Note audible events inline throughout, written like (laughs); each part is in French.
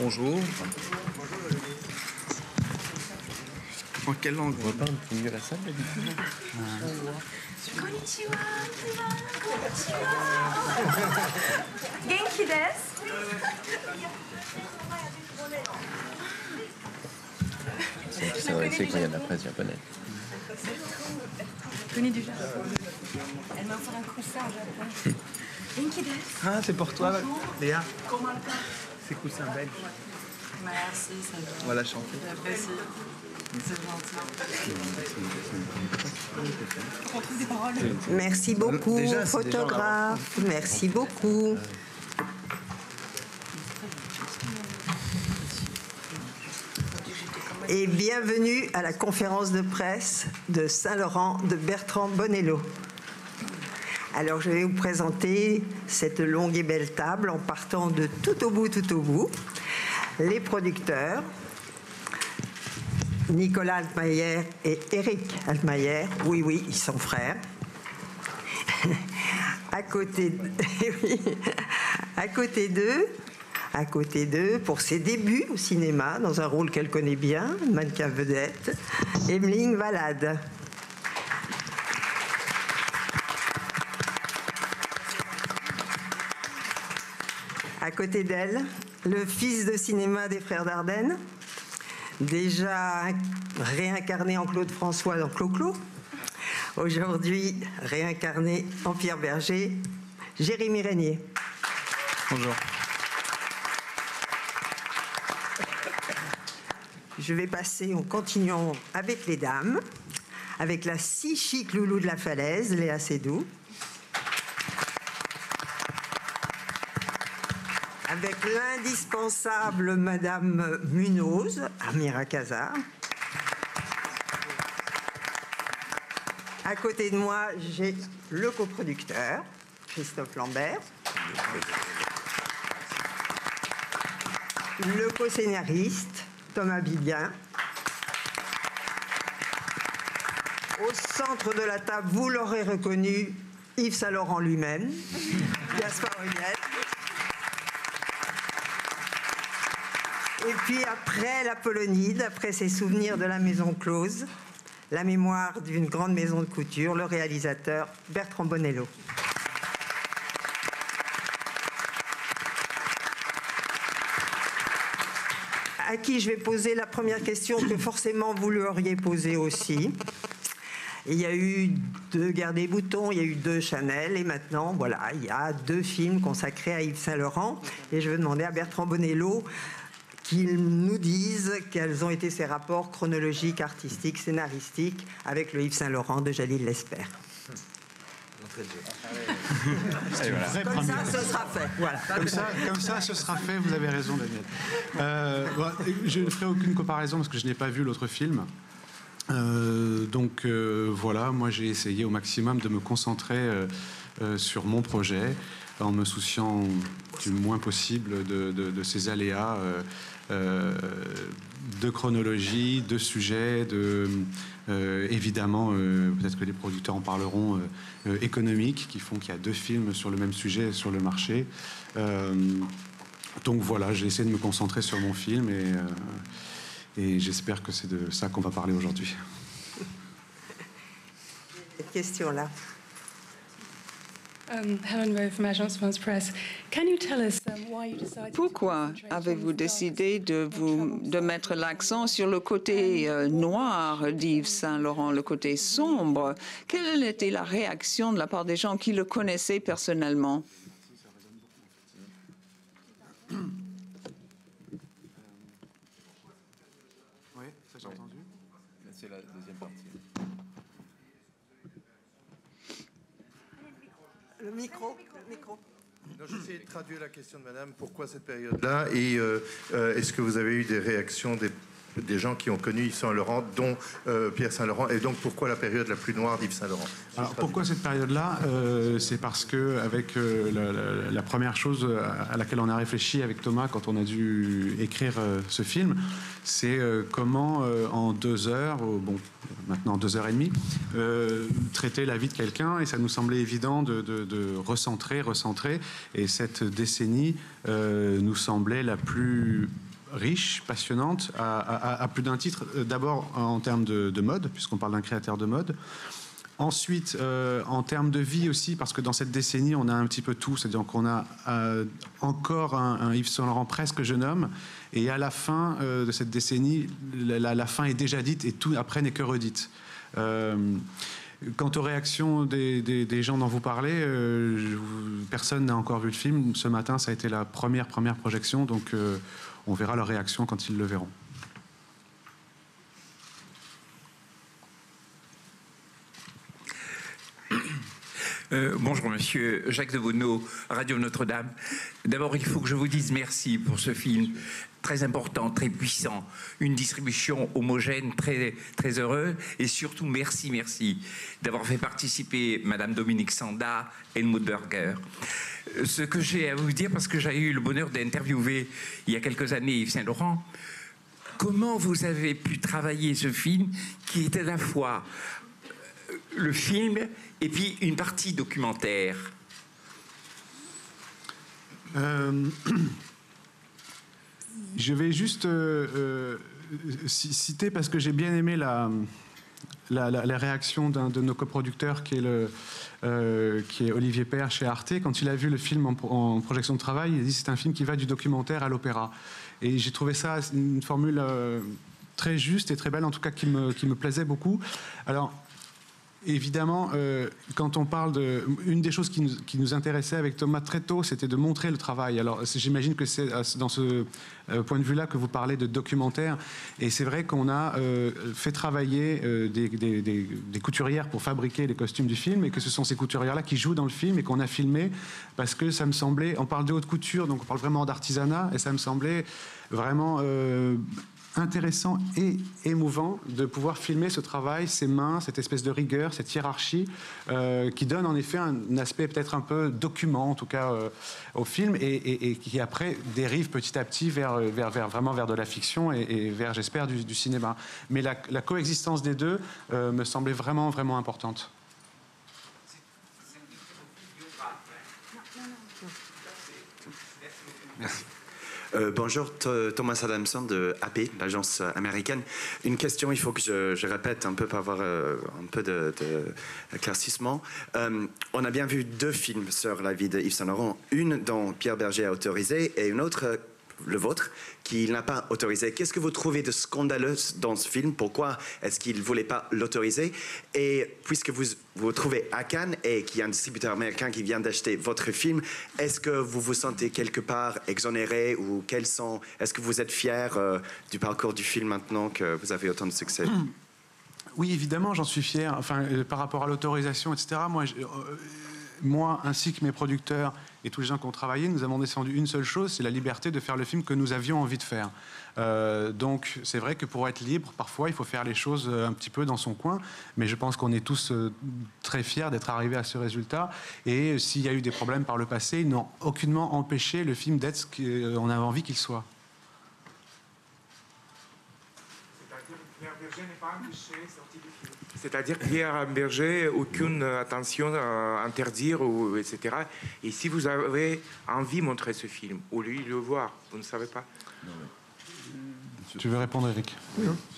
Bonjour. En quelle langue On va pas mieux la salle d'habitude Konnichiwa. Konnichiwa. Genki desu. C'est vrai, c'est quand il y a de la presse japonaise. Connais du Japon. Elle m'a offert un coussin au Japon. Ah, c'est pour toi, Léa. C'est coussin belge. Merci, ça va. On va la chanter. J'apprécie. Merci beaucoup, Déjà, déjà photographe. Merci beaucoup. Et bienvenue à la conférence de presse de Saint-Laurent de Bertrand Bonello. Alors je vais vous présenter cette longue et belle table en partant de tout au bout, tout au bout. Les producteurs, Nicolas Altmaier et Eric Altmaier. Oui, oui, ils sont frères. (laughs) (laughs) à côté, d'eux, à côté d'eux, pour ses débuts au cinéma, dans un rôle qu'elle connaît bien, mannequin vedette, Emeline Valade. À côté d'elle, le fils de cinéma des frères Dardenne, déjà réincarné en Claude François dans Clo-Clo, aujourd'hui réincarné en Pierre Berger, Jérémy Régnier. Bonjour. Je vais passer en continuant avec les dames, avec la si chic loulou de la falaise, Léa Seydoux. Avec l'indispensable Madame Munoz, Amira Kazar. À côté de moi, j'ai le coproducteur, Christophe Lambert. Le co-scénariste, Thomas Bibien. Au centre de la table, vous l'aurez reconnu, Yves Saint-Laurent lui-même, Gaspard. Et puis après la Polonide, après ses souvenirs de la maison close, la mémoire d'une grande maison de couture, le réalisateur Bertrand Bonello. À qui je vais poser la première question que forcément vous lui auriez posée aussi. Il y a eu deux Guerres des boutons, il y a eu deux Chanel, et maintenant, voilà, il y a deux films consacrés à Yves Saint-Laurent. Et je vais demander à Bertrand Bonello qu'il nous dise quels ont été ses rapports chronologiques, artistiques, scénaristiques avec le Yves Saint-Laurent de Jalil Lesper. (laughs) Comme ça, ce sera fait. Voilà. Comme ça, comme ça, ce sera fait. Vous avez raison, Daniel. Euh, bon, je ne ferai aucune comparaison parce que je n'ai pas vu l'autre film. Euh, donc euh, voilà, moi j'ai essayé au maximum de me concentrer euh, euh, sur mon projet en me souciant du moins possible de, de- de ces aléas euh, euh, de chronologie, de sujets, de euh, évidemment, euh, peut-être que les producteurs en parleront, euh, euh, économiques, qui font qu'il y a deux films sur le même sujet sur le marché. Euh, donc voilà, j'ai essayé de me concentrer sur mon film et, euh, et j'espère que c'est de ça qu'on va parler aujourd'hui. Cette question-là. Pourquoi avez-vous décidé de, vous, de mettre l'accent sur le côté euh, noir d'Yves Saint-Laurent, le côté sombre? Quelle était la réaction de la part des gens qui le connaissaient personnellement Oui, ça j'ai entendu. C'est la deuxième partie. Le micro, micro. De traduire la question de madame. Pourquoi cette période-là? Et euh, euh, est-ce que vous avez eu des réactions des des gens qui ont connu Yves Saint-Laurent, dont Pierre Saint-Laurent. Et donc, pourquoi la période la plus noire d'Yves Saint-Laurent Alors, pourquoi cette période-là C'est parce que, avec la, première chose à laquelle on a réfléchi avec Thomas quand on a dû écrire ce film, c'est comment, en deux heures, bon, maintenant deux heures et demie, traiter la vie de quelqu'un. Et ça nous semblait évident de, de recentrer, recentrer. Et cette décennie nous semblait la plus riche, passionnante, à, plus d'un titre. Euh, d'abord en termes de, mode, puisqu'on parle d'un créateur de mode. Ensuite, euh, en termes de vie aussi, parce que dans cette décennie, on a un petit peu tout. C'est-à-dire qu'on a euh, encore un, Yves Saint Laurent presque jeune homme. Et à la fin de cette décennie, la, fin est déjà dite et tout après n'est que redite. Quant aux réactions des, gens dont vous parlez, personne n'a encore vu le film. Ce matin, ça a été la première première projection, donc on verra leur réaction quand ils le verront. Euh, bonjour Monsieur Jacques de Bonneau, Radio Notre-Dame. D'abord, il faut que je vous dise merci pour ce film très important, très puissant, une distribution homogène, très, très heureuse, et surtout merci, merci d'avoir fait participer Madame Dominique Sanda, Helmut Berger. Euh, ce que j'ai à vous dire, parce que j'ai eu le bonheur d'interviewer il y a quelques années Yves Saint-Laurent, comment vous avez pu travailler ce film qui est à la fois euh, le film et puis une partie documentaire? Euh, (clears throat) Je vais juste citer, parce que j'ai bien aimé la, la, réaction d'un de nos coproducteurs qui est, le, euh, qui est Olivier Père chez Arte. Quand il a vu le film en, projection de travail, il a dit c'est un film qui va du documentaire à l'opéra. Et j'ai trouvé ça une formule euh, très juste et très belle, en tout cas qui me, qui me plaisait beaucoup. Alors, Évidemment, euh, quand on parle de... Une des choses qui nous, intéressait avec Thomas très tôt, c'était de montrer le travail. Alors j'imagine que c'est dans ce euh, point de vue-là que vous parlez de documentaire. Et c'est vrai qu'on a euh, fait travailler des, couturières pour fabriquer les costumes du film et que ce sont ces couturières-là qui jouent dans le film et qu'on a filmé parce que ça me semblait... On parle de haute couture, donc on parle vraiment d'artisanat et ça me semblait vraiment intéressant et émouvant de pouvoir filmer ce travail, ces mains, cette espèce de rigueur, cette hiérarchie, euh, qui donne en effet un, aspect peut-être un peu document, en tout cas, euh, au film, et, qui après dérive petit à petit vers, vers, vers vraiment vers de la fiction et, vers, j'espère, du, cinéma. Mais la, coexistence des deux euh, me semblait vraiment, vraiment importante. Merci. Euh, bonjour, Thomas Adamson de AP, l'agence américaine. Une question, il faut que je, répète un peu pour avoir euh, un peu d'éclaircissement. Euh, on a bien vu deux films sur la vie de Yves Saint Laurent, une dont Pierre Berger a autorisé et une autre le vôtre, qu'il n'a pas autorisé. Qu'est-ce que vous trouvez de scandaleux dans ce film? Pourquoi est-ce qu'il ne voulait pas l'autoriser? Et puisque vous vous trouvez à Cannes et qu'il y a un distributeur américain qui vient d'acheter votre film, est-ce que vous vous sentez quelque part exonéré ou quels sont Est-ce que vous êtes fier euh, du parcours du film maintenant que vous avez autant de succès? Oui, évidemment, j'en suis fier. Enfin, euh, par rapport à l'autorisation, etc. Moi, euh, moi, ainsi que mes producteurs et tous les gens qui ont travaillé, nous avons descendu une seule chose, c'est la liberté de faire le film que nous avions envie de faire. Euh, donc c'est vrai que pour être libre, parfois il faut faire les choses euh, un petit peu dans son coin, mais je pense qu'on est tous euh, très fiers d'être arrivés à ce résultat. Et s'il y a eu des problèmes par le passé, ils n'ont aucunement empêché le film d'être ce qu'on avait envie qu'il soit. C'est-à-dire Pierre Berger, aucune attention à interdire, ou, etc. Et si vous avez envie de montrer ce film, ou lui le voir, vous ne savez pas. Tu veux répondre, Eric?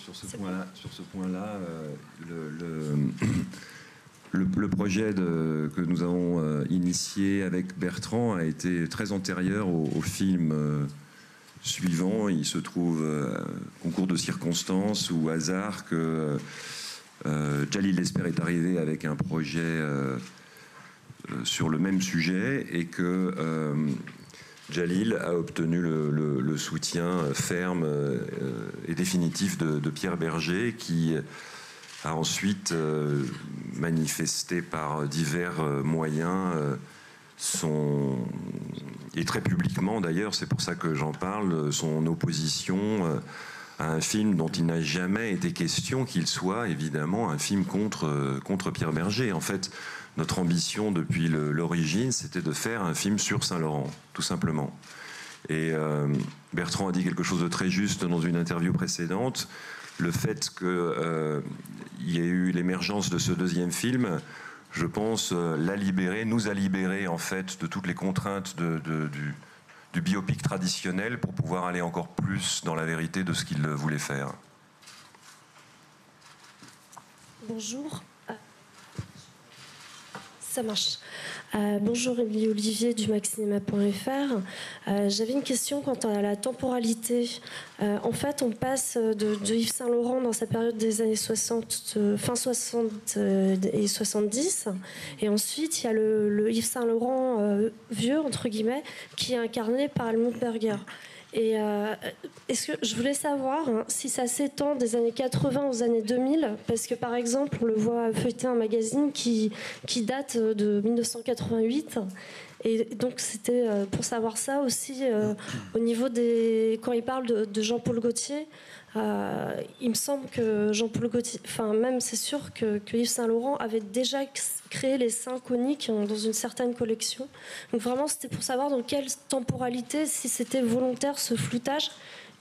Sur ce point-là, sur ce point-là euh, (clears throat) le, le, projet de, que nous avons euh, initié avec Bertrand a été très antérieur au, film. Euh, suivant, il se trouve, concours de circonstances ou hasard, que euh, Jalil Lesper est arrivé avec un projet euh, euh, sur le même sujet et que Jalil a obtenu le, soutien ferme et définitif de, Pierre Berger qui a ensuite manifesté par divers moyens son et très publiquement d'ailleurs, c'est pour ça que j'en parle, son opposition à un film dont il n'a jamais été question qu'il soit évidemment un film contre, contre Pierre Berger. En fait, notre ambition depuis l'origine, c'était de faire un film sur Saint-Laurent, tout simplement. Et euh, Bertrand a dit quelque chose de très juste dans une interview précédente. Le fait qu'il euh, y ait eu l'émergence de ce deuxième film, je pense, euh, l'a libéré, nous a libéré en fait de toutes les contraintes du, du biopic traditionnel pour pouvoir aller encore plus dans la vérité de ce qu'il voulait faire. Bonjour. Ça marche. Euh, bonjour, Émilie Olivier du maxcinema.fr. Euh, j'avais une question quant à la temporalité. Euh, en fait, on passe de, Yves Saint-Laurent dans sa période des années 60, fin 60 et 70. Et ensuite, il y a le, Yves Saint-Laurent vieux, entre guillemets, qui est incarné par Helmut Berger. Et euh, est-ce que je voulais savoir hein, si ça s'étend des années 80 aux années 2000 Parce que par exemple, on le voit feuilleter un magazine qui, date de 1988. Et donc c'était euh, pour savoir ça aussi euh, au niveau des... Quand il parle de Jean-Paul Gaultier, euh, il me semble que Jean-Paul Gaultier, enfin même c'est sûr que, Yves Saint-Laurent avait déjà créé les seins coniques dans une certaine collection. Donc vraiment c'était pour savoir dans quelle temporalité, si c'était volontaire ce floutage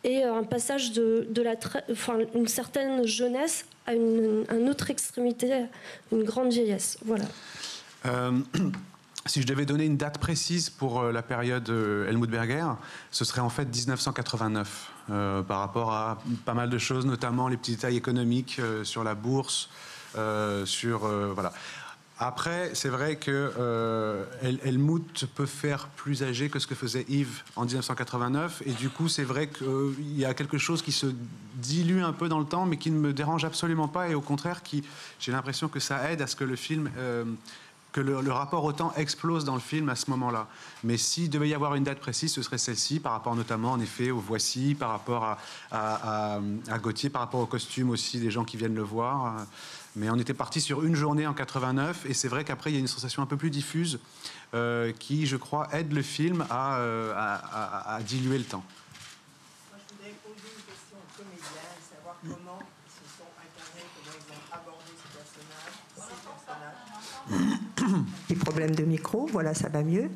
et euh, un passage de, la, enfin une certaine jeunesse à une, autre extrémité, une grande vieillesse. Voilà. Euh, si je devais donner une date précise pour la période Helmut Berger, ce serait en fait 1989. Euh, par rapport à pas mal de choses, notamment les petits détails économiques euh, sur la bourse, euh, sur voilà. Après, c'est vrai que Helmut peut faire plus âgé que ce que faisait Yves en 1989, et du coup, c'est vrai qu'il y a quelque chose qui se dilue un peu dans le temps, mais qui ne me dérange absolument pas, et au contraire, j'ai l'impression que ça aide à ce que le film que le, rapport au temps explose dans le film à ce moment-là. Mais s'il devait y avoir une date précise, ce serait celle-ci, par rapport notamment, en effet, au Voici, par rapport à, à, Gauthier, par rapport au costume aussi des gens qui viennent le voir. Mais on était parti sur une journée en 89, et c'est vrai qu'après, il y a une sensation un peu plus diffuse euh, qui, je crois, aide le film à, euh, à diluer le temps. Moi, je voudrais poser une question aux comédiens et savoir comment ils se sont incarnés, comment ils ont abordé ce personnage, ces personnages. (coughs) Petit problème de micro, voilà, ça va mieux.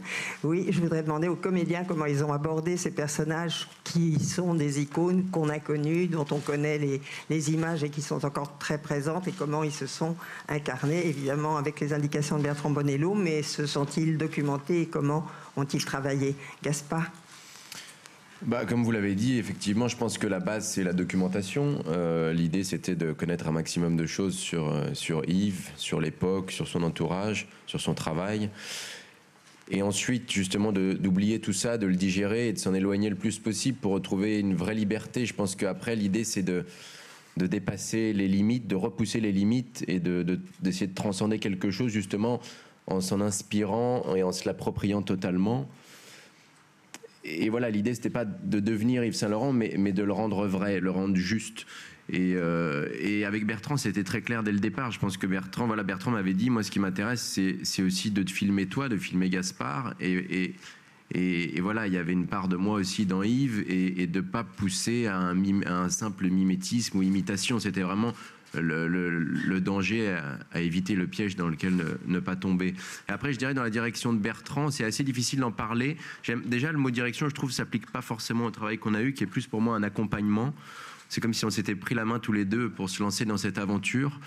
Oui, je voudrais demander aux comédiens comment ils ont abordé ces personnages qui sont des icônes qu'on a connues, dont on connaît les, images et qui sont encore très présentes, et comment ils se sont incarnés, évidemment avec les indications de Bertrand Bonello, mais se sont-ils documentés et comment ont-ils travaillé? Gaspard bah, comme vous l'avez dit, effectivement, je pense que la base, c'est la documentation. Euh, l'idée, c'était de connaître un maximum de choses sur, euh, sur Yves, sur l'époque, sur son entourage, sur son travail. Et ensuite, justement, d'oublier tout ça, de le digérer et de s'en éloigner le plus possible pour retrouver une vraie liberté. Je pense qu'après, l'idée, c'est de, de dépasser les limites, de repousser les limites et d'essayer de, de transcender quelque chose, justement, en s'en inspirant et en se l'appropriant totalement et voilà, l'idée, c'était pas de devenir Yves Saint Laurent, mais, mais de le rendre vrai, le rendre juste. Et, euh, et avec Bertrand, c'était très clair dès le départ. Je pense que Bertrand, voilà, Bertrand m'avait dit, moi, ce qui m'intéresse, c'est aussi de te filmer toi, de filmer Gaspard. Et, et, et, voilà, il y avait une part de moi aussi dans Yves, et, de pas pousser à un, à un simple mimétisme ou imitation. C'était vraiment le, danger à, éviter le piège dans lequel ne, pas tomber. Après, je dirais dans la direction de Bertrand, c'est assez difficile d'en parler. Déjà, le mot direction, je trouve, s'applique pas forcément au travail qu'on a eu, qui est plus pour moi un accompagnement. C'est comme si on s'était pris la main tous les deux pour se lancer dans cette aventure.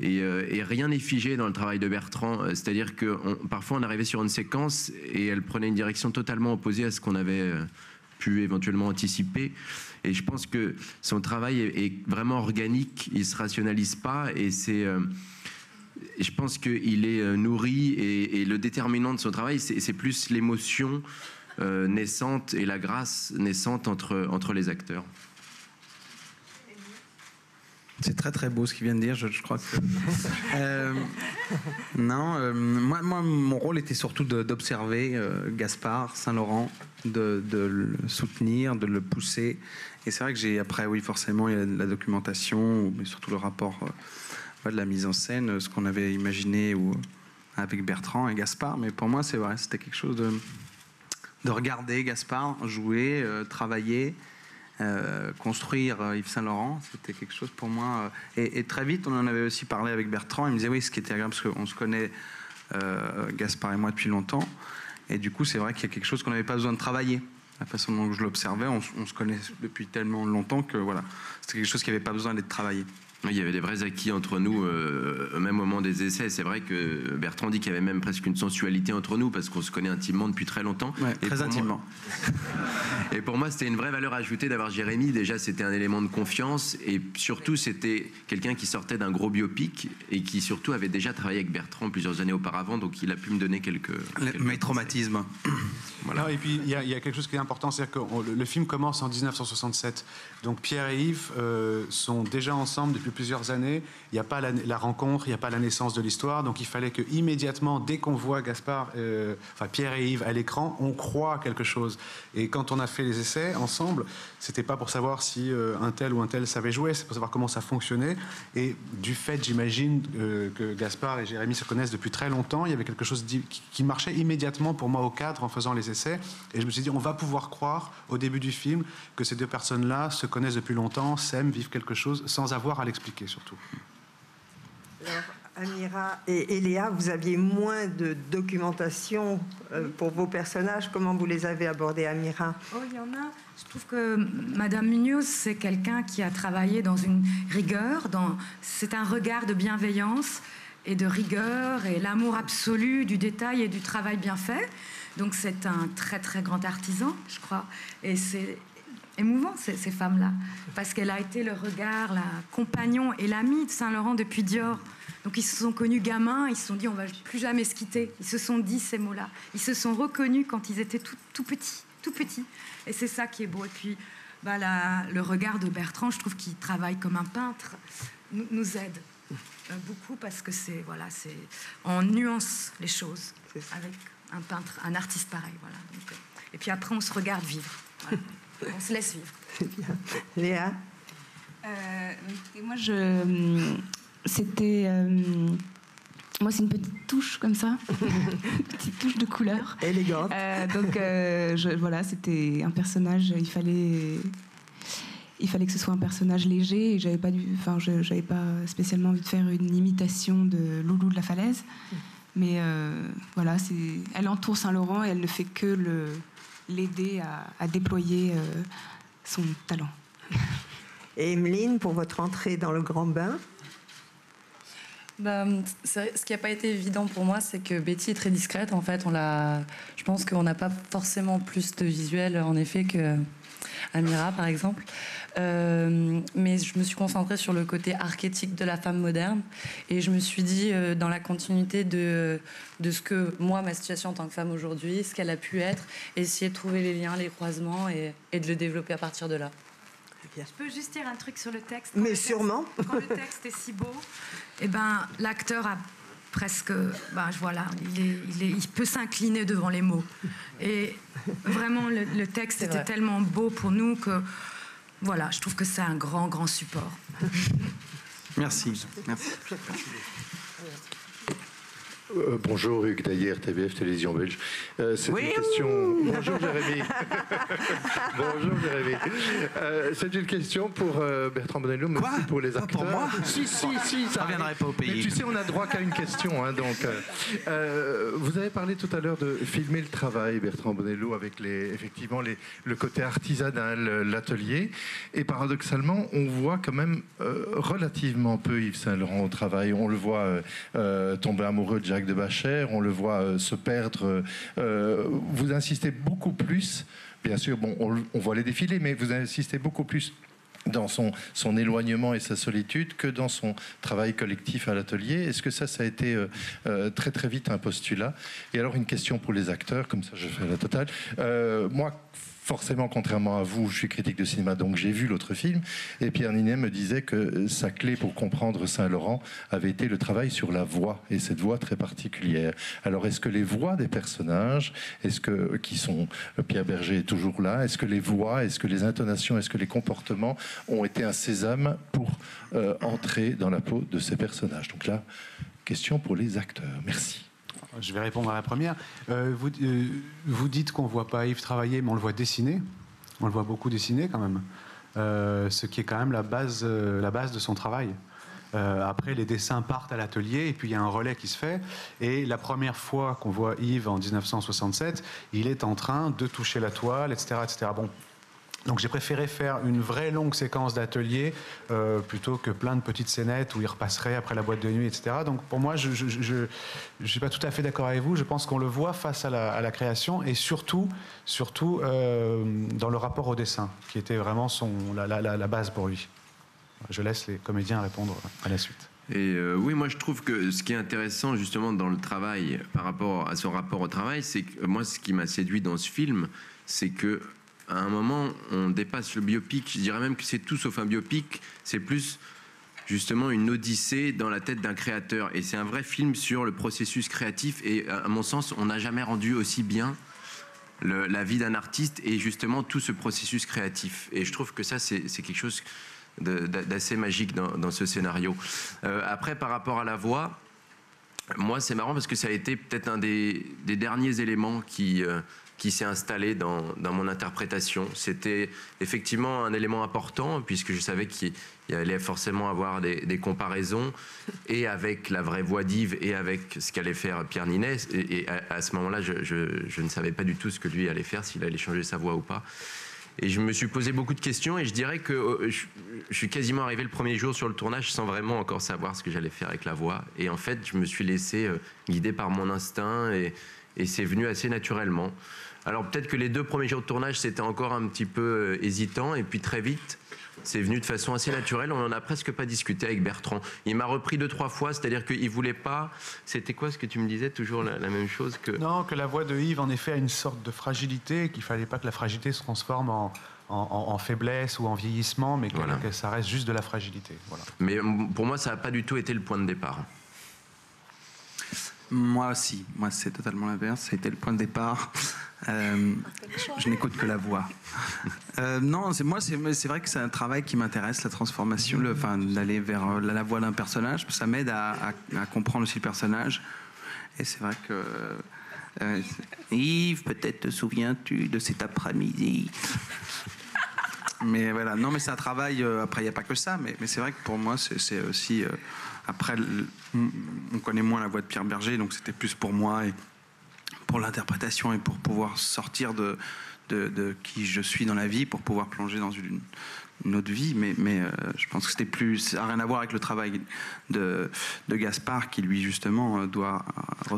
Et, euh, rien n'est figé dans le travail de Bertrand. C'est-à-dire que parfois on arrivait sur une séquence et elle prenait une direction totalement opposée à ce qu'on avait euh, pu éventuellement anticiper. Et je pense que son travail est, vraiment organique, il se rationalise pas et c'est euh, je pense qu'il est euh, nourri et, le déterminant de son travail, c'est plus l'émotion euh, naissante et la grâce naissante entre, entre les acteurs. C'est très très beau ce qu'il vient de dire, je, crois que. (laughs) non, moi, moi, mon rôle était surtout d'observer Gaspard, Saint-Laurent, de, de, le soutenir, de le pousser et c'est vrai que j'ai, après, oui, forcément, il y a la documentation, mais surtout le rapport euh, de la mise en scène, ce qu'on avait imaginé ou, avec Bertrand et Gaspard. Mais pour moi, c'est vrai, c'était quelque chose de, de regarder Gaspard jouer, euh, travailler euh, construire euh, Yves Saint Laurent, c'était quelque chose pour moi. euh, et, très vite, on en avait aussi parlé avec Bertrand. Il me disait oui, ce qui était agréable parce qu'on se connaît Gaspard et moi depuis longtemps. Et du coup, c'est vrai qu'il y a quelque chose qu'on n'avait pas besoin de travailler. La façon dont je l'observais, on, on se connaît depuis tellement longtemps que voilà, c'était quelque chose qui n'avait pas besoin d'être travaillé. Il y avait des vrais acquis entre nous, euh, même au moment des essais. C'est vrai que Bertrand dit qu'il y avait même presque une sensualité entre nous parce qu'on se connaît intimement depuis très longtemps. Et très moi- intimement. (laughs) et pour moi, c'était une vraie valeur ajoutée d'avoir Jérémy. Déjà, c'était un élément de confiance. Et surtout, c'était quelqu'un qui sortait d'un gros biopic et qui surtout avait déjà travaillé avec Bertrand plusieurs années auparavant. Donc, il a pu me donner quelques. quelques Mes traumatismes. (coughs) Voilà. Non, et puis il y, a- il y a quelque chose qui est important, c'est-à-dire que on- le, le film commence en 1967. Donc Pierre et Yves euh, sont déjà ensemble depuis plusieurs années. Il n'y a pas la, rencontre, il n'y a pas la naissance de l'histoire. Donc il fallait que immédiatement, dès qu'on voit Gaspard, euh, enfin Pierre et Yves à l'écran, on croit quelque chose. Et quand on a fait les essais ensemble, c'était pas pour savoir si euh, un tel ou un tel savait jouer, c'est pour savoir comment ça fonctionnait. Et du fait, j'imagine, euh, que Gaspard et Jérémy se connaissent depuis très longtemps, il y avait quelque chose qui marchait immédiatement pour moi au cadre en faisant les essais. Et je me suis dit, on va pouvoir croire au début du film que ces deux personnes-là se connaissent depuis longtemps, s'aiment, vivent quelque chose, sans avoir à l'expliquer surtout. Alors, Amira et, et Léa, vous aviez moins de documentation euh, pour vos personnages. Comment vous les avez abordés, Amira? Oh, il y en a. Je trouve que Madame Munoz, c'est quelqu'un qui a travaillé dans une rigueur, dans... c'est un regard de bienveillance et de rigueur et l'amour absolu du détail et du travail bien fait. Donc c'est un très très grand artisan, je crois. Et c'est émouvant, ces, ces femmes-là, parce qu'elle a été le regard, la compagnon et l'amie de Saint-Laurent depuis Dior. Donc ils se sont connus gamins, ils se sont dit on va plus jamais se quitter. Ils se sont dit ces mots-là. Ils se sont reconnus quand ils étaient tout, tout petits, tout petits. Et c'est ça qui est beau. Et puis bah, la- le regard de Bertrand, je trouve qu'il travaille comme un peintre, nous, nous aide euh, beaucoup parce que c'est voilà, c'est on nuance les choses avec un peintre, un artiste pareil. Voilà. Donc, euh, et puis après on se regarde vivre. Voilà. (laughs) On se laisse vivre. C'est bien. Léa Euh, et moi, je, hum, c'était, euh, moi, c'est une petite touche comme ça, une (laughs) petite touche de couleur. Élégante. donc, euh, je- voilà, c'était un personnage. Il fallait, il fallait que ce soit un personnage léger. Et j'avais pas, du, enfin, je- j'avais pas spécialement envie de faire une imitation de Loulou de la falaise. Mais euh, voilà, c'est, elle entoure Saint-Laurent et elle ne fait que le, l'aider à, à déployer euh, son talent. (laughs) Et Emeline, pour votre entrée dans le grand bain Bah, ce qui n'a pas été évident pour moi, c'est que Betty est très discrète. En fait, on l'a. Je pense qu'on n'a pas forcément plus de visuel, en effet, que Amira, par exemple. Euh, mais je me suis concentrée sur le côté archétype de la femme moderne, et je me suis dit, euh, dans la continuité de de ce que moi, ma situation en tant que femme aujourd'hui, ce qu'elle a pu être, essayer de trouver les liens, les croisemement, et, et de le développer à partir de là. Je peux juste dire un truc sur le texte. Mais Quand le texte- sûrement. Quand le texte est si beau, eh ben, l'acteur a presque. Ben, voilà, il, est- il, est- il peut s'incliner devant les mots. Et vraiment, le, le texte était vrai. tellement beau pour nous que. Voilà, je trouve que c'est un grand, grand support. Merci. Merci. Euh, bonjour, Hugues Daillère, TVF, Télévision Belge. Euh, c'est une question. (laughs) Bonjour, Jérémy. (laughs) bonjour, Jérémy. Euh, c'est une question pour Bertrand Bonello, mais aussi pour les acteurs. pour moi Si, si, si. Je reviendrai pas au pays. Mais tu sais, on a droit qu'à une question. hein, donc, vous avez parlé tout à l'heure de filmer le travail, Bertrand Bonello, avec les, effectivement les, le côté artisanal, l'atelier. Et paradoxalement, on voit quand même relativement peu Yves Saint-Laurent au travail. On le voit tomber amoureux de Jacques de Bachère, on le voit euh, se perdre. euh, vous insistez beaucoup plus, bien sûr, on, voit les défilés, mais vous insistez beaucoup plus dans son, son éloignement et sa solitude que dans son travail collectif à l'atelier. Est-ce que ça, ça a été euh, euh, très très vite un postulat? Et alors une question pour les acteurs, comme ça je fais la totale. Euh, moi, forcément, contrairement à vous, je suis critique de cinéma, donc j'ai vu l'autre film. Et Pierre Ninet me disait que sa clé pour comprendre Saint-Laurent avait été le travail sur la voix, et cette voix très particulière. Alors, est-ce que les voix des personnages, est-ce que qui sont Pierre Berger est toujours là, est-ce que les voix, est-ce que les intonations, est-ce que les comportements ont été un sésame pour euh, entrer dans la peau de ces personnages? Donc là, question pour les acteurs. Merci. Je vais répondre à la première. Euh, vous, euh, vous dites qu'on ne voit pas Yves travailler, mais on le voit dessiner. On le voit beaucoup dessiner quand même. ce qui est quand même la base, la base de son travail. après, les dessins partent à l'atelier et puis il y a un relais qui se fait. Et la première fois qu'on voit Yves en 1967, il est en train de toucher la toile, etc. etc. Bon, donc j'ai préféré faire une vraie longue séquence d'atelier euh, plutôt que plein de petites scénettes où il repasserait après la boîte de nuit, etc. Donc pour moi, je ne suis pas tout à fait d'accord avec vous. Je pense qu'on le voit face à la, création et surtout, surtout euh, dans le rapport au dessin, qui était vraiment son, la, la, base pour lui. Je laisse les comédiens répondre à la suite. Et euh, oui, moi je trouve que ce qui est intéressant justement dans le travail, par rapport à son rapport au travail, c'est que moi ce qui m'a séduit dans ce film, c'est que à un moment, on dépasse le biopic. Je dirais même que c'est tout sauf un biopic. C'est plus justement une odyssée dans la tête d'un créateur. Et c'est un vrai film sur le processus créatif. Et à mon sens, on n'a jamais rendu aussi bien la vie d'un artiste et justement tout ce processus créatif. Et je trouve que ça, c'est quelque chose d'assez magique dans, ce scénario. Euh, après, par rapport à la voix, moi, c'est marrant parce que ça a été peut-être un des, derniers éléments qui... Euh, qui s'est installé dans, mon interprétation. C'était effectivement un élément important puisque je savais qu'il allait forcément avoir des, comparaisons et avec la vraie voix d'Yves et avec ce qu'allait faire Pierre Ninet. Et, à, ce moment-là, je, ne savais pas du tout ce que lui allait faire, s'il allait changer sa voix ou pas. Et je me suis posé beaucoup de questions et je dirais que euh, je, je, suis quasiment arrivé le premier jour sur le tournage sans vraiment encore savoir ce que j'allais faire avec la voix. Et en fait, je me suis laissé euh, guider par mon instinct et, et c'est venu assez naturellement. Alors peut-être que les deux premiers jours de tournage, c'était encore un petit peu euh, hésitant, et puis très vite, c'est venu de façon assez naturelle. On n'en a presque pas discuté avec Bertrand. Il m'a repris deux, trois fois, c'est-à-dire qu'il voulait pas. C'était quoi ce que tu me disais Toujours la, même chose que. Non, que la voix de Yves, en effet, a une sorte de fragilité, qu'il fallait pas que la fragilité se transforme en, faiblesse ou en vieillissement, mais que, ça reste juste de la fragilité. Voilà. Mais pour moi, ça n'a pas du tout été le point de départ. Moi aussi, moi c'est totalement l'inverse, ça a été le point de départ. Euh, je, n'écoute que la voix. Euh, non, c'est moi, c'est vrai que c'est un travail qui m'intéresse, la transformation, le, d'aller vers euh, la, voix d'un personnage, ça m'aide à, comprendre aussi le personnage. Et c'est vrai que Yves, peut-être te souviens-tu de cet après-midi? Mais voilà, non, mais c'est un travail. après, il n'y a pas que ça, mais c'est vrai que pour moi, c'est aussi après, on connaît moins la voix de Pierre Berger, donc c'était plus pour moi et pour l'interprétation et pour pouvoir sortir de, de, qui je suis dans la vie, pour pouvoir plonger dans une, autre vie, mais, mais euh, je pense que c'était plus, ça n'a rien à voir avec le travail de, de Gaspard qui lui justement euh, doit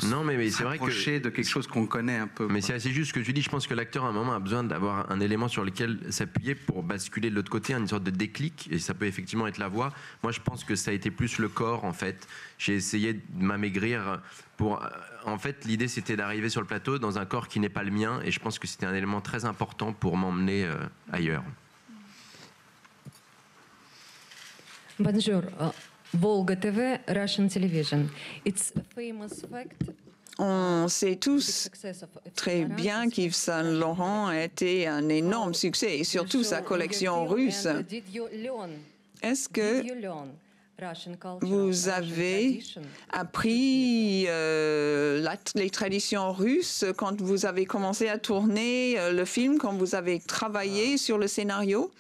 non, mais, mais c'est vrai que de quelque chose qu'on connaît un peu. Mais c'est assez juste ce que tu dis. Je pense que l'acteur à un moment a besoin d'avoir un élément sur lequel s'appuyer pour basculer de l'autre côté, une sorte de déclic, et ça peut effectivement être la voix. Moi, je pense que ça a été plus le corps en fait. J'ai essayé de m'amaigrir pour. Euh, en fait, l'idée c'était d'arriver sur le plateau dans un corps qui n'est pas le mien, et je pense que c'était un élément très important pour m'emmener ailleurs. Bonjour. Volga TV, Russian television. It's a famous fact on sait tous très bien qu'Yves Saint Laurent a été un énorme succès, et surtout sa collection russe. Est-ce que vous avez appris euh, les traditions russes quand vous avez commencé à tourner euh, le film, quand vous avez travaillé sur le scénario?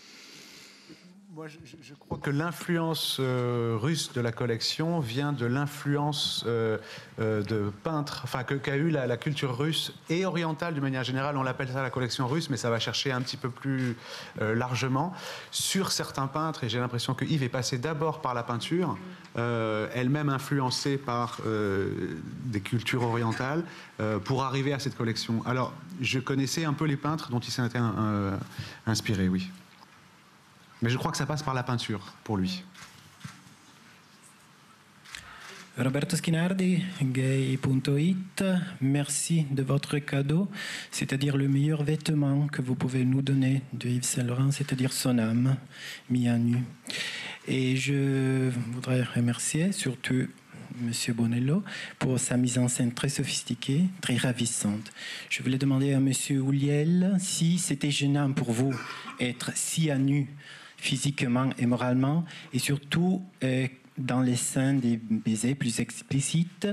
Moi, je, crois que l'influence euh, russe de la collection vient de l'influence euh, euh, de peintres, enfin, qu'a eu la, culture russe et orientale d'une manière générale. On l'appelle ça la collection russe, mais ça va chercher un petit peu plus largement sur certains peintres. Et j'ai l'impression que Yves est passé d'abord par la peinture, elle-même influencée par des cultures orientales, pour arriver à cette collection. Alors, je connaissais un peu les peintres dont il s'était inspiré, oui. Mais je crois que ça passe par la peinture pour lui. Roberto Schinardi, gay.it, merci de votre cadeau, c'est-à-dire le meilleur vêtement que vous pouvez nous donner de Yves Saint Laurent, c'est-à-dire son âme mis à nu. Et je voudrais remercier surtout Monsieur Bonello pour sa mise en scène très sophistiquée, très ravissante. Je voulais demander à Monsieur Ouliel si c'était gênant pour vous être si à nu physiquement et moralement, et surtout euh, dans les scènes des baisers plus explicites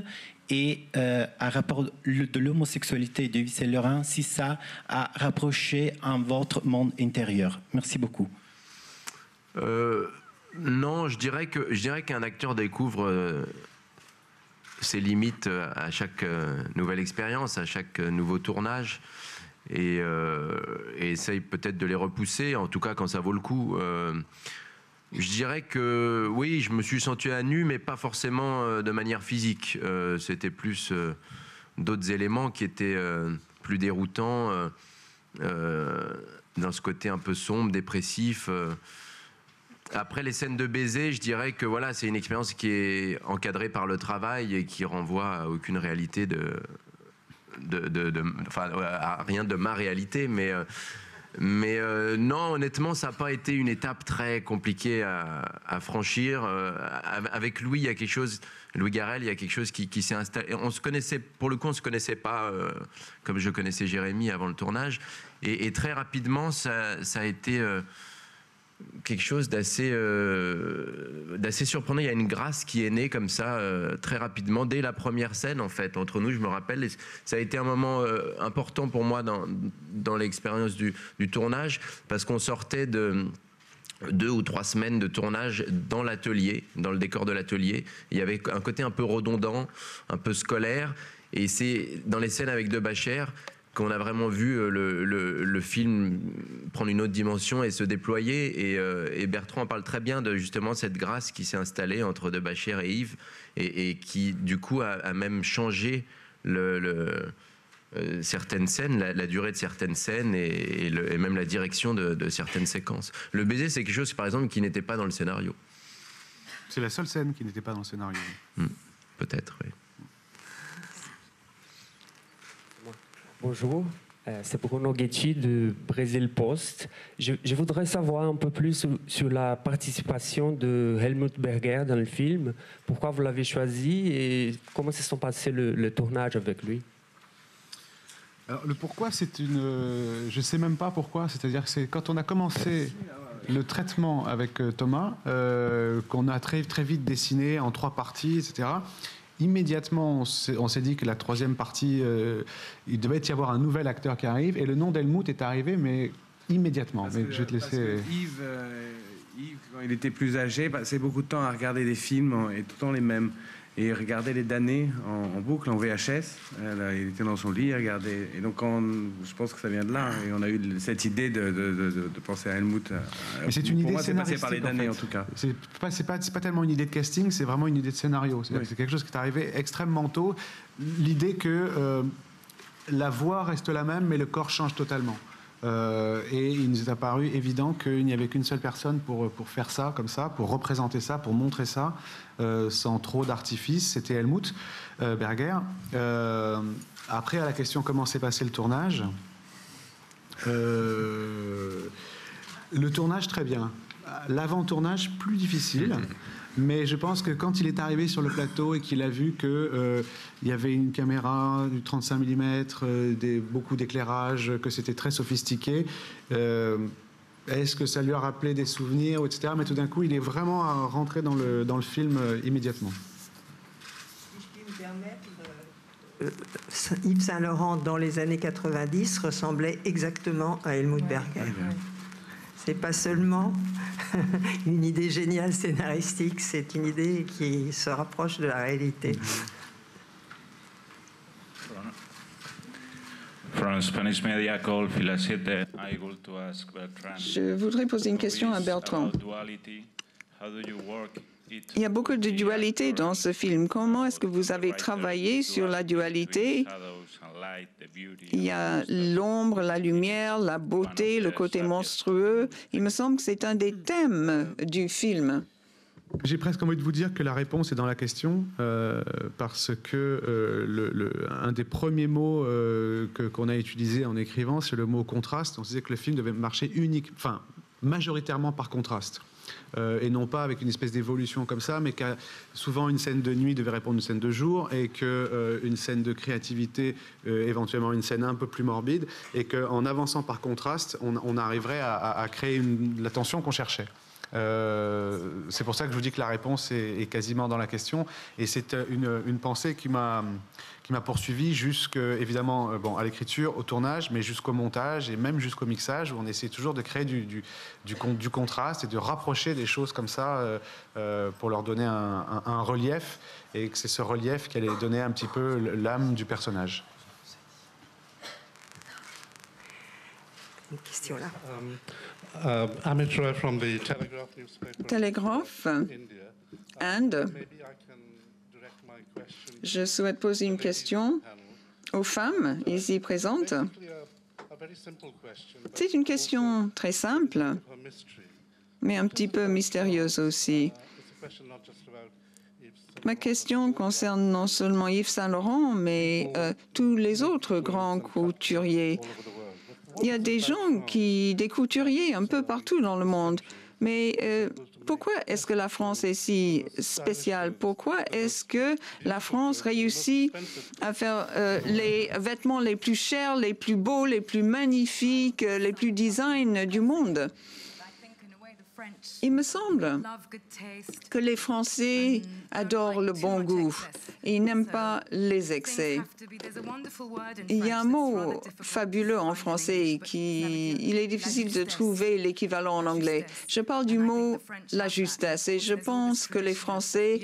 et euh, à rapport de l'homosexualité de Yves Laurent, si ça a rapproché en votre monde intérieur. Merci beaucoup. Euh, non, je dirais que je dirais qu'un acteur découvre ses limites à chaque nouvelle expérience, à chaque nouveau tournage, et, et essaye peut-être de les repousser, en tout cas quand ça vaut le coup. je dirais que oui, je me suis senti à nu, mais pas forcément de manière physique. C'était plus d'autres éléments qui étaient plus déroutants dans ce côté un peu sombre, dépressif. Après les scènes de baiser, je dirais que voilà, c'est une expérience qui est encadrée par le travail et qui renvoie à aucune réalité de, de, à rien de ma réalité, mais euh, mais euh, non, honnêtement, ça n'a pas été une étape très compliquée à, franchir. Euh, avec Louis, il y a quelque chose, Louis Garel, il y a quelque chose qui, s'est installé. On se connaissait, pour le coup, on se connaissait pas comme je connaissais Jérémy avant le tournage, et, très rapidement, ça, ça a été quelque chose d'assez euh, d'assez surprenant. Il y a une grâce qui est née comme ça euh, très rapidement dès la première scène en fait entre nous. Je me rappelle, ça a été un moment euh, important pour moi dans, dans l'expérience du, du, tournage parce qu'on sortait de deux ou trois semaines de tournage dans l'atelier, dans le décor de l'atelier. Il y avait un côté un peu redondant, un peu scolaire. Et c'est dans les scènes avec De Bacher qu'on a vraiment vu euh, le, film prendre une autre dimension et se déployer. Euh, et, Bertrand en parle très bien de justement cette grâce qui s'est installée entre Debacher et Yves et, qui du coup a, même changé le, euh, certaines scènes, la, durée de certaines scènes et, même la direction de, certaines séquences. Le baiser, c'est quelque chose par exemple qui n'était pas dans le scénario. C'est la seule scène qui n'était pas dans le scénario. Hmm. Peut-être, oui. Bonjour, euh, c'est Bruno Ghetti de Brésil Post. Je, voudrais savoir un peu plus sur, la participation de Helmut Berger dans le film. Pourquoi vous l'avez choisi et comment s'est passé le, le tournage avec lui? Le pourquoi, c'est une. Je ne sais même pas pourquoi. C'est-à-dire que c'est quand on a commencé le traitement avec euh, Thomas, euh, qu'on a très, très vite dessiné en trois parties, etc immédiatement, on s'est dit que la troisième partie, euh, il devait y avoir un nouvel acteur qui arrive, et le nom d'Helmut est arrivé, mais immédiatement. mais je vais te laisser. Euh, Yves, quand il était plus âgé, passait beaucoup de temps à regarder des films et tout le temps les mêmes. Et il regardait les damnés en, boucle, en VHS. Euh, il était dans son lit, il regardait. Et donc, je pense que ça vient de là. Et on a eu cette idée de, de, penser à Helmut. Mais c'est une idée moi, c'est passé par les damnés, en, tout cas. C'est pas, pas, pas tellement une idée de casting, c'est vraiment une idée de scénario. C'est quelque chose qui est arrivé extrêmement tôt. L'idée que euh, la voix reste la même, mais le corps change totalement. Euh, et il nous est apparu évident qu'il n'y avait qu'une seule personne pour, pour faire ça, comme ça, pour représenter ça, pour montrer ça, euh, sans trop d'artifice. C'était Helmut euh, Berger. après, à la question comment s'est passé le tournage, le tournage, très bien. L'avant-tournage, plus difficile. Mais je pense que quand il est arrivé sur le plateau et qu'il a vu qu'il euh, y avait une caméra du 35 mm, euh, des, beaucoup d'éclairage, que c'était très sophistiqué, euh, est-ce que ça lui a rappelé des souvenirs, etc. Mais tout d'un coup, il est vraiment rentré dans le, dans le film immédiatement. Si je puis me permettre, Yves Saint-Laurent, dans les années 90, ressemblait exactement à Helmut Berger. C'est pas seulement (laughs) une idée géniale scénaristique, c'est une idée qui se rapproche de la réalité. Je voudrais poser une question à Bertrand. Il y a beaucoup de dualité dans ce film. Comment est-ce que vous avez travaillé sur la dualité Il y a l'ombre, la lumière, la beauté, le côté monstrueux. Il me semble que c'est un des thèmes du film. J'ai presque envie de vous dire que la réponse est dans la question, euh, parce que euh, le, un des premiers mots euh, qu'on a utilisé en écrivant, c'est le mot contraste. On se disait que le film devait marcher unique, enfin majoritairement par contraste. Euh, et non pas avec une espèce d'évolution comme ça, mais que souvent une scène de nuit devait répondre à une scène de jour, et qu'une euh, une scène de créativité, euh, éventuellement une scène un peu plus morbide, et qu'en avançant par contraste, on, arriverait à, créer la tension qu'on cherchait. c'est pour ça que je vous dis que la réponse est, quasiment dans la question. Et c'est une, une, pensée qui m'a qui m'a poursuivi jusque évidemment bon à l'écriture, au tournage, mais jusqu'au montage et même jusqu'au mixage où on essaie toujours de créer du, du, du, du contraste et de rapprocher des choses comme ça pour leur donner un, un, un relief et que c'est ce relief qui allait donner un petit peu l'âme du personnage. Une question là. Um, uh, from the Telegraph newspaper Telegraph, Inde. Je souhaite poser une question aux femmes ici présentes. C'est une question très simple, mais un petit peu mystérieuse aussi. Ma question concerne non seulement Yves Saint Laurent, mais euh, tous les autres grands couturiers. Il y a des gens qui, des couturiers un peu partout dans le monde. Mais euh, pourquoi est-ce que la France est si spéciale? Pourquoi est-ce que la France réussit à faire euh, les vêtements les plus chers, les plus beaux, les plus magnifiques, les plus design du monde? Il me semble que les Français adorent le bon goût et n'aiment pas les excès. Il y a un mot fabuleux en français qui il est difficile de trouver l'équivalent en anglais. Je parle du mot la justesse et je pense que les Français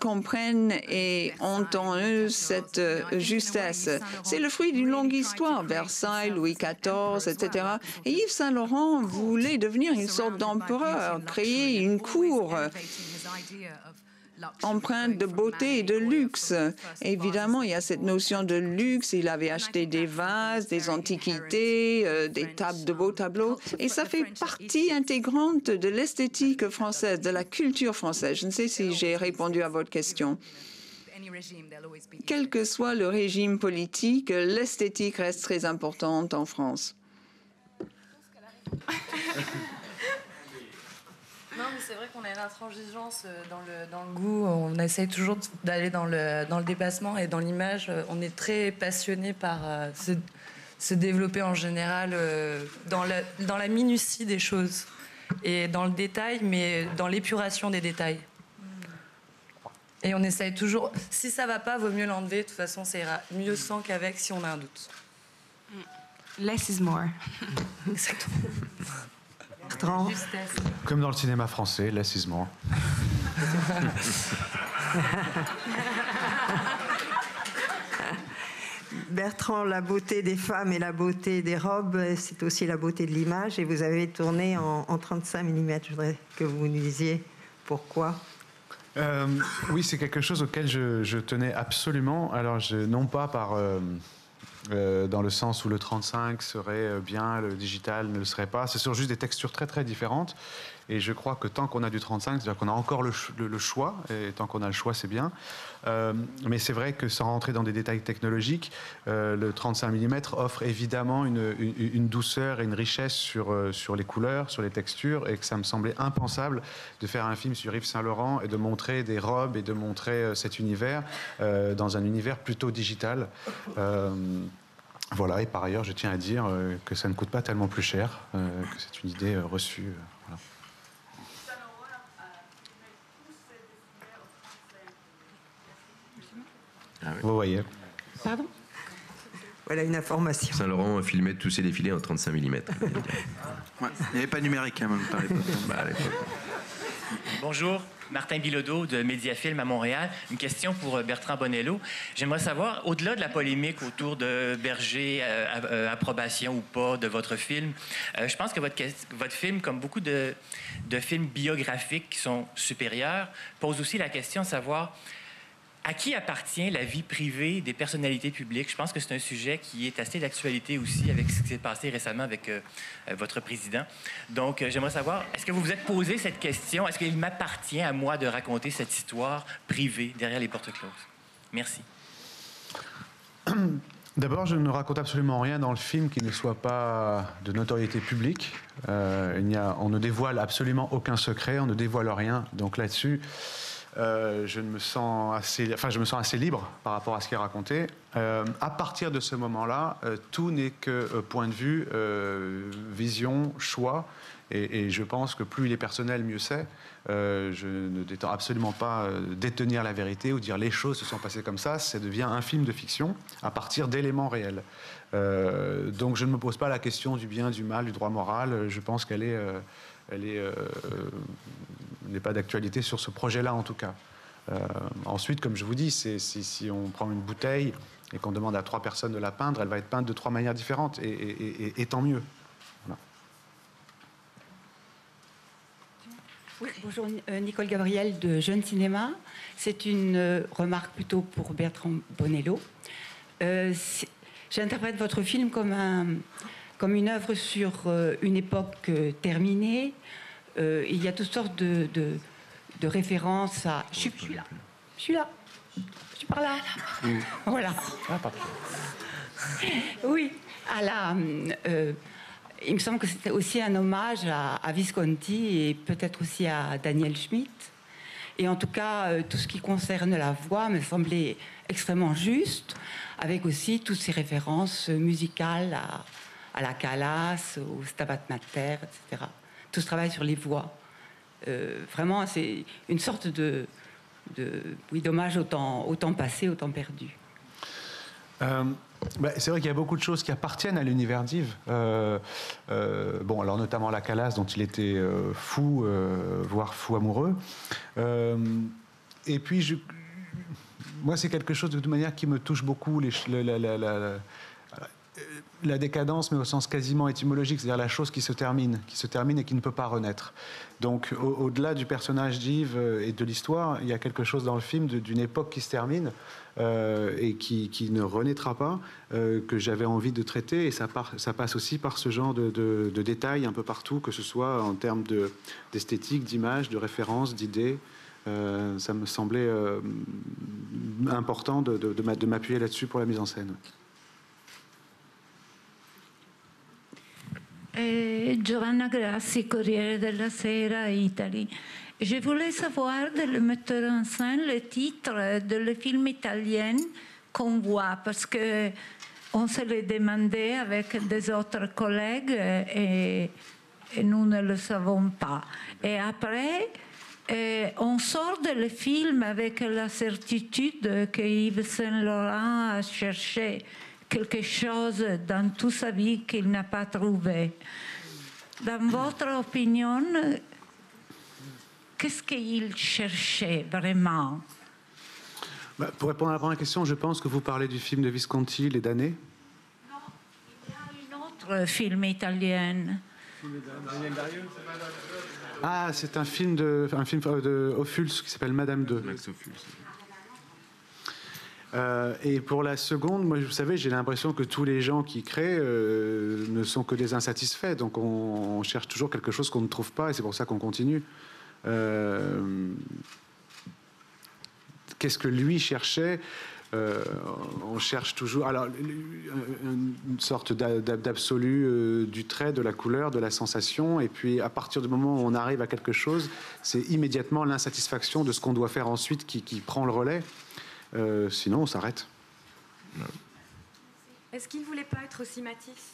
comprennent et ont en eux cette justesse. C'est le fruit d'une longue histoire, Versailles, Louis XIV, etc. Et Yves Saint Laurent voulait devenir une sorte d'empereur, créer une cour empreinte de beauté et de luxe. Évidemment, il y a cette notion de luxe. Il avait acheté des vases, des antiquités, euh, des tables de beaux tableaux. Et ça fait partie intégrante de l'esthétique française, de la culture française. Je ne sais si j'ai répondu à votre question. Quel que soit le régime politique, l'esthétique reste très importante en France. (laughs) Non, mais c'est vrai qu'on a une intransigeance euh, dans le, dans le goût. On essaye toujours d'aller dans le, dans le dépassement et dans l'image. Euh, on est très passionné par euh, se, développer en général dans, la, dans la minutie des choses et dans le détail, mais dans l'épuration des détails. Et on essaye toujours. Si ça va pas, vaut mieux l'enlever. De toute façon, ça ira mieux sans qu'avec si on a un doute. Less is more. Exactement. (laughs) Comme dans le cinéma français, less (laughs) Bertrand, la beauté des femmes et la beauté des robes, c'est aussi la beauté de l'image. Et vous avez tourné en, 35 mm. Je voudrais que vous nous disiez pourquoi. Euh, oui, c'est quelque chose auquel je, tenais absolument. Alors, je, non pas par euh, euh, dans le sens où le 35 serait euh, bien, le digital ne le serait pas. Ce sont juste des textures très très différentes. Et je crois que tant qu'on a du 35, c'est-à-dire qu'on a encore le, choix, et tant qu'on a le choix, c'est bien. Euh, mais c'est vrai que sans rentrer dans des détails technologiques, le 35 mm offre évidemment une, douceur et une richesse sur, sur les couleurs, sur les textures, et que ça me semblait impensable de faire un film sur Yves Saint Laurent et de montrer des robes et de montrer cet univers dans un univers plutôt digital. Voilà, et par ailleurs, je tiens à dire euh, que ça ne coûte pas tellement plus cher, euh, que c'est une idée euh, reçue. Ah Vous voyez. Pardon? Voilà une information. Saint-Laurent filmait tous ses défilés en 35 mm. (laughs) il n'y avait pas numérique hein, même (laughs) bah, Bonjour. Martin Bilodeau de Mediafilm à Montréal. Une question pour euh, Bertrand Bonello. J'aimerais savoir, au-delà de la polémique autour de Berger, euh, euh, approbation ou pas de votre film, je pense que votre, votre film, comme beaucoup de, de films biographiques qui sont supérieurs, pose aussi la question de savoir à qui appartient la vie privée des personnalités publiques? Je pense que c'est un sujet qui est assez d'actualité aussi avec ce qui s'est passé récemment avec euh, euh, votre président. Donc, euh, j'aimerais savoir, est-ce que vous vous êtes posé cette question? Est-ce qu'il m'appartient à moi de raconter cette histoire privée derrière les portes closes? Merci. (clears throat) D'abord, je ne raconte absolument rien dans le film qui ne soit pas de notoriété publique. il a, on ne dévoile absolument aucun secret, on ne dévoile rien. Donc là-dessus, euh, je, me sens assez, enfin, je me sens assez libre par rapport à ce qui est raconté. Euh, à partir de ce moment-là, euh, tout n'est que point de vue, vision, choix. Et, je pense que plus il est personnel, mieux c'est. je ne détends absolument pas détenir la vérité ou dire les choses se sont passées comme ça. Ça devient un film de fiction à partir d'éléments réels. donc je ne me pose pas la question du bien, du mal, du droit moral. Je pense qu'elle est, elle est n'est pas d'actualité sur ce projet-là en tout cas. Euh, ensuite, comme je vous dis, si, on prend une bouteille et qu'on demande à trois personnes de la peindre, elle va être peinte de trois manières différentes, et, tant mieux. Bonjour, euh, Nicole Gabriel de Jeune Cinéma. C'est une euh, remarque plutôt pour Bertrand Bonello. J'interprète votre film comme une œuvre sur une époque terminée, euh, il y a toutes sortes de, de, références à. Je suis, là. Je suis là. Je suis par là. (laughs) Voilà. Ah, oui, à la. Euh, il me semble que c'était aussi un hommage à, Visconti et peut-être aussi à Daniel Schmitt. Et en tout cas, euh, tout ce qui concerne la voix me semblait extrêmement juste, avec aussi toutes ces références musicales à, à la Calas, au Stabat Mater, etc tout ce travail sur les voix. Euh, vraiment, c'est une sorte de, oui, dommage au temps, passé, au temps perdu. Euh, bah, c'est vrai qu'il y a beaucoup de choses qui appartiennent à l'univers d'Yves. Euh, bon, alors notamment la Calas, dont il était fou, voire fou amoureux. et puis, je, moi, c'est quelque chose de toute manière qui me touche beaucoup. Les, la, la, la décadence, mais au sens quasiment étymologique, c'est-à-dire la chose qui se termine, qui se termine et qui ne peut pas renaître. Donc, au-delà du personnage d'Yves euh, et de l'histoire, il y a quelque chose dans le film d'une époque qui se termine euh, et qui, ne renaîtra pas, euh, que j'avais envie de traiter. Et ça, passe aussi par ce genre de, détails un peu partout, que ce soit en termes d'esthétique, d'image, de référence, d'idées. ça me semblait important de m'appuyer là-dessus pour la mise en scène. Eh, Giovanna Grassi, Corriere della Sera, Italy. Je voulais savoir le metteur en scène le titre de le film italien qu'on voit, parce que on se le demandait avec des autres collègues et, nous ne le savons pas. Et après, eh, on sort de le film avec la certitude que Yves Saint-Laurent a cherché quelque chose dans toute sa vie qu'il n'a pas trouvé. Dans votre opinion, qu'est-ce qu'il cherchait vraiment? Bah, Pour répondre à la première question, je pense que vous parlez du film de Visconti, Les damnés. Non, il y a un autre film italien. Ah, c'est un film de, un film de Ophuls qui s'appelle Madame 2. Euh, et pour la seconde, moi, vous savez, j'ai l'impression que tous les gens qui créent euh, ne sont que des insatisfaits. Donc on, cherche toujours quelque chose qu'on ne trouve pas et c'est pour ça qu'on continue. Euh, qu'est-ce que lui cherchait? On cherche toujours alors une sorte d'absolu du trait, de la couleur, de la sensation, et puis à partir du moment où on arrive à quelque chose, c'est immédiatement l'insatisfaction de ce qu'on doit faire ensuite qui, qui prend le relais. Euh, sinon, on s'arrête. Est-ce qu'il ne voulait pas être aussi Matisse?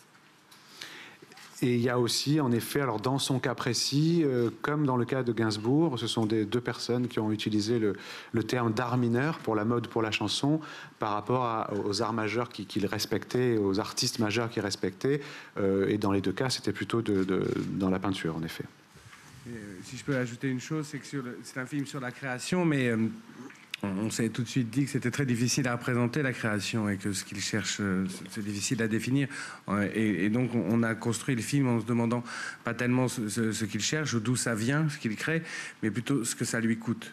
Et il y a aussi, en effet, alors dans son cas précis, euh, comme dans le cas de Gainsbourg, ce sont des deux personnes qui ont utilisé le, terme d'art mineur pour la mode, pour la chanson, par rapport aux arts majeurs qu'il respectait, aux artistes majeurs qu'il respectait. Euh, et dans les deux cas, c'était plutôt de, dans la peinture, en effet. si je peux ajouter une chose, c'est que c'est un film sur la création, mais on s'est tout de suite dit que c'était très difficile à représenter la création et que ce qu'il cherche, euh, c'est difficile à définir. Et, donc, on a construit le film en se demandant pas tellement ce, qu'il cherche ou d'où ça vient, ce qu'il crée, mais plutôt ce que ça lui coûte.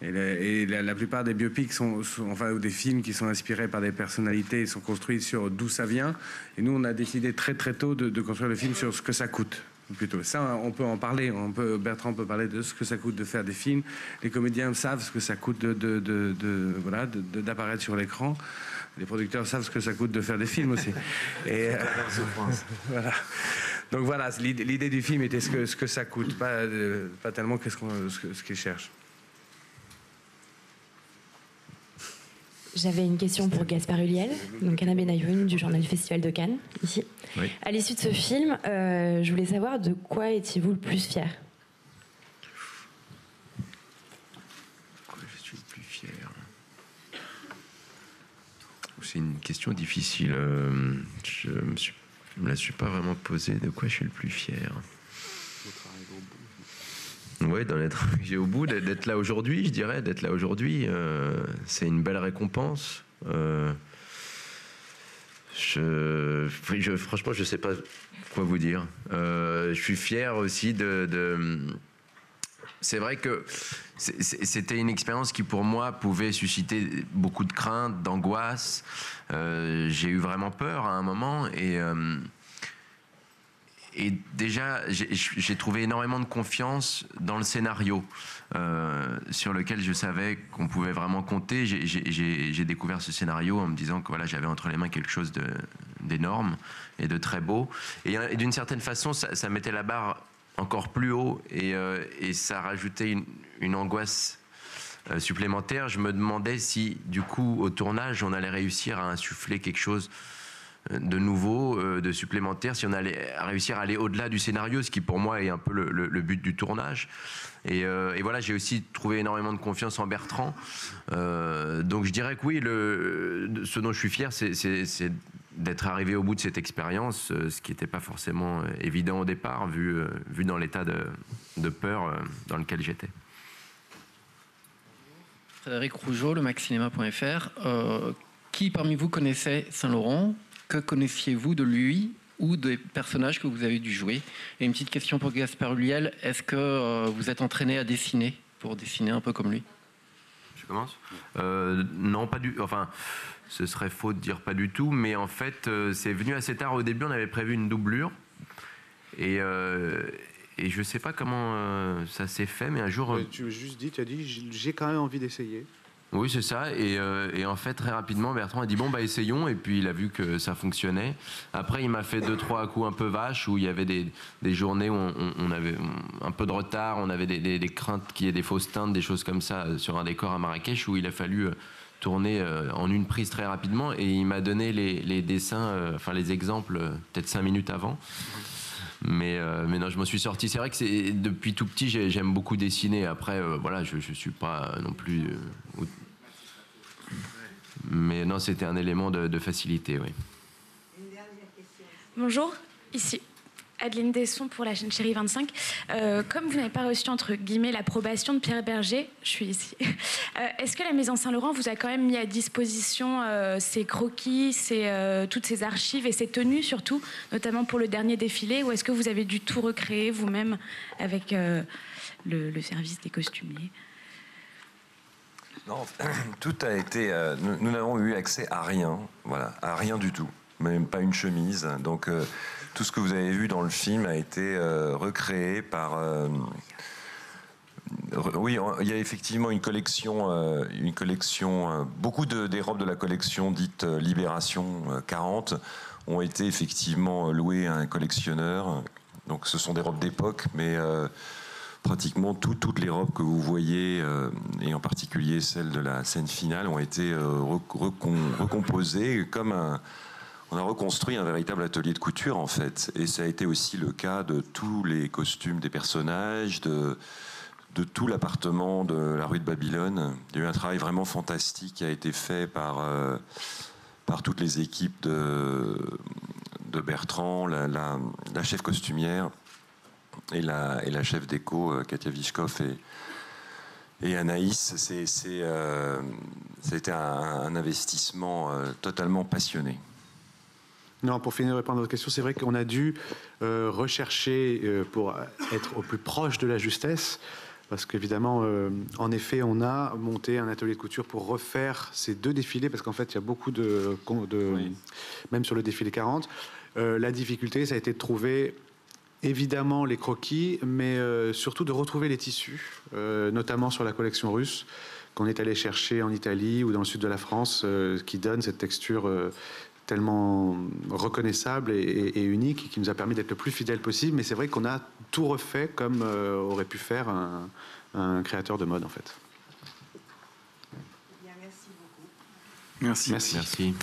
Et, la, plupart des biopics sont, enfin, ou des films qui sont inspirés par des personnalités sont construits sur d'où ça vient. Et nous, on a décidé très très tôt de construire le film sur ce que ça coûte plutôt. Ça, on peut en parler. On peut, Bertrand peut parler de ce que ça coûte de faire des films. Les comédiens savent ce que ça coûte de, de, voilà, d'apparaître sur l'écran. Les producteurs savent ce que ça coûte de faire des films aussi. (laughs) Et, euh, (laughs) voilà. Donc voilà, l'idée du film était ce que, ce que ça coûte, pas, pas tellement ce, ce qu'ils cherchent. J'avais une question pour Gaspard Huliel, donc Anna Benayoun du journal du Festival de Cannes, ici. Oui. À l'issue de ce film, euh, je voulais savoir de quoi étiez-vous le plus fier? Je suis le plus fier? C'est une question difficile. Euh, Je me, je me la suis pas vraiment posée. De quoi je suis le plus fier? Oui, d'en être arrivé (laughs) au bout, d'être- là aujourd'hui, je dirais, d'être là aujourd'hui, euh, c'est une belle récompense. Euh, franchement, je sais pas quoi vous dire. Euh, je suis fier aussi de- c'est vrai que c'était une expérience qui, pour moi, pouvait susciter beaucoup de craintes, d'angoisse. J'ai eu vraiment peur à un moment et. Et déjà, j'ai- trouvé énormément de confiance dans le scénario euh, sur lequel je savais qu'on pouvait vraiment compter. J'ai- découvert ce scénario en me disant que voilà, j'avais entre les mains quelque chose d'énorme et de très beau. Et, d'une certaine façon, ça, mettait la barre encore plus haut et, euh, ça rajoutait une, angoisse euh, supplémentaire. Je me demandais si, du coup, au tournage, on allait réussir à insuffler quelque chose de nouveau, euh, de supplémentaire, si on allait réussir à aller au-delà du scénario, ce qui pour moi est un peu le, but du tournage. Et, euh, et voilà, j'ai aussi trouvé énormément de confiance en Bertrand. Euh, donc je dirais que oui, ce dont je suis fier, c'est- d'être arrivé au bout de cette expérience, ce qui n'était pas forcément évident au départ, vu, dans l'état de, peur dans lequel j'étais. Frédéric Rougeau, le maxcinema.fr. Qui parmi vous connaissait Saint-Laurent? Que connaissiez-vous de lui ou des personnages que vous avez dû jouer? Et une petite question pour Gaspard Huliel est-ce que euh, vous êtes entraîné à dessiner pour dessiner un peu comme lui? Je commence? Euh, Non, pas du. Enfin, ce serait faux de dire pas du tout, mais en fait, euh, c'est venu assez tard. Au début, on avait prévu une doublure, et euh, et je sais pas comment euh, ça s'est fait, mais un jour. Ouais, tu as juste dit, tu as dit, j'ai quand même envie d'essayer. Oui, c'est ça. Et, euh, et en fait, très rapidement, Bertrand a dit bon, bah essayons. Et puis il a vu que ça fonctionnait. Après, il m'a fait deux, trois coups un peu vaches où il y avait des, journées où on, avait un peu de retard, on avait des, craintes qu'il y ait des fausses teintes, des choses comme ça sur un décor à Marrakech où il a fallu euh, tourner euh, en une prise très rapidement. Et il m'a donné les, dessins, enfin les exemples, peut-être cinq minutes avant. Mais, euh, mais non, je m'en suis sorti. C'est vrai que depuis tout petit, j'ai- j'aime beaucoup dessiner. Après, euh, voilà, je ne suis pas non plus. euh, mais non, c'était un élément de facilité, oui. Bonjour, ici Adeline Desson pour la chaîne Chérie 25. Euh, comme vous n'avez pas reçu entre guillemets l'approbation de Pierre Berger, je suis ici. (laughs) Euh, Est-ce que la Maison Saint-Laurent vous a quand même mis à disposition euh, ses croquis, euh, toutes ses archives et ses tenues surtout, notamment pour le dernier défilé, ou est-ce que vous avez dû tout recréer vous-même avec le, service des costumiers? Non, (clears throat) tout a été. nous nous n'avons eu accès à rien, voilà, à rien du tout, même pas une chemise. Donc tout ce que vous avez vu dans le film a été euh, recréé par. euh, oui, il y a effectivement une collection, euh, une collection. beaucoup de, des robes de la collection dite Libération euh, 40 ont été effectivement louées à un collectionneur. Donc ce sont des robes d'époque, mais pratiquement tout- toutes les robes que vous voyez, et en particulier celles de la scène finale, ont été recomposées comme un. On a reconstruit un véritable atelier de couture en fait, et ça a été aussi le cas de tous les costumes des personnages, de, tout l'appartement de la rue de Babylone. Il y a eu un travail vraiment fantastique qui a été fait par, euh, par toutes les équipes de, de Bertrand, la, chef costumière et la, et la chef déco, euh, Katia Vishkov et, Anaïs. C'est, euh, c'était un, investissement totalement passionné. Non, pour finir de répondre à votre question, c'est vrai qu'on a dû euh, rechercher euh, pour être au plus proche de la justesse, parce qu'évidemment, euh, en effet, on a monté un atelier de couture pour refaire ces deux défilés, parce qu'en fait, il y a beaucoup de, de même sur le défilé 40, euh, la difficulté, ça a été de trouver évidemment les croquis, mais surtout de retrouver les tissus, notamment sur la collection russe qu'on est allé chercher en Italie ou dans le sud de la France, euh, qui donne cette texture euh, tellement reconnaissable et, et- et unique et qui nous a permis d'être le plus fidèle possible. Mais c'est vrai qu'on a tout refait comme euh, aurait pu faire un, un créateur de mode en fait. Merci. Merci.